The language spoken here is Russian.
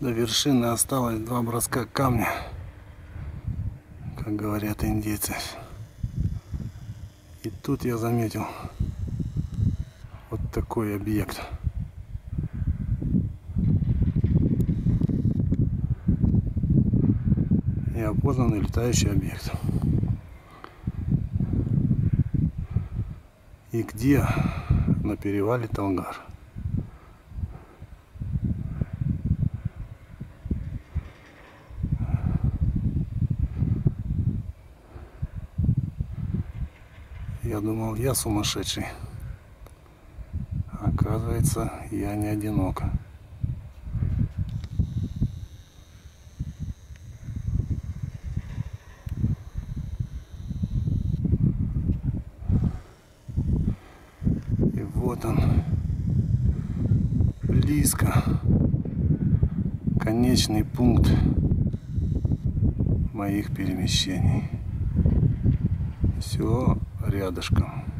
До вершины осталось два броска камня, как говорят индейцы. И тут я заметил вот такой объект. Неопознанный летающий объект. И где на перевале Талгар. Я думал, я сумасшедший. Оказывается, я не одинок. И вот он, близко, конечный пункт моих перемещений. Все рядышком.